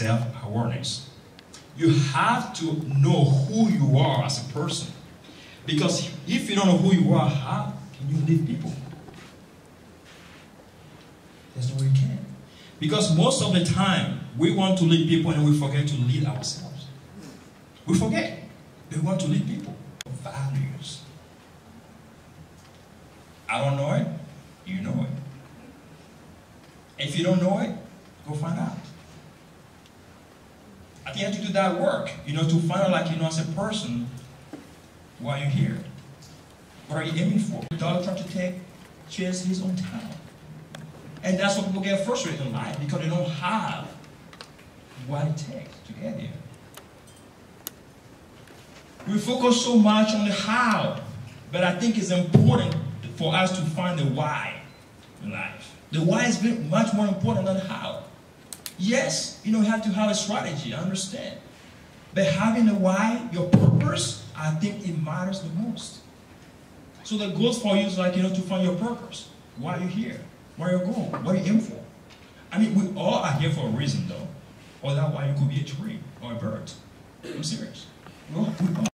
self-awareness. You have to know who you are as a person. Because if you don't know who you are, how can you lead people? There's no way you can. Because most of the time, we want to lead people and we forget to lead ourselves. We forget. We want to lead people. Values. I don't know it, you know it. If you don't know it, go find out. You have to do that work, you know, to find out, like, you know, as a person, why you're here. What are you aiming for? Donald Trump to take chairs his own town. And that's what people get frustrated in life because they don't have what it takes to get here. We focus so much on the how, but I think it's important for us to find the why in life. The why is much more important than how. Yes, you know, you have to have a strategy, I understand. But having a why, your purpose, I think it matters the most. So the goals for you is like, you know, to find your purpose. Why are you here? Where are you going? What are you in for? I mean, we all are here for a reason, though. Or that why you could be a tree or a bird. I'm serious. We all, we all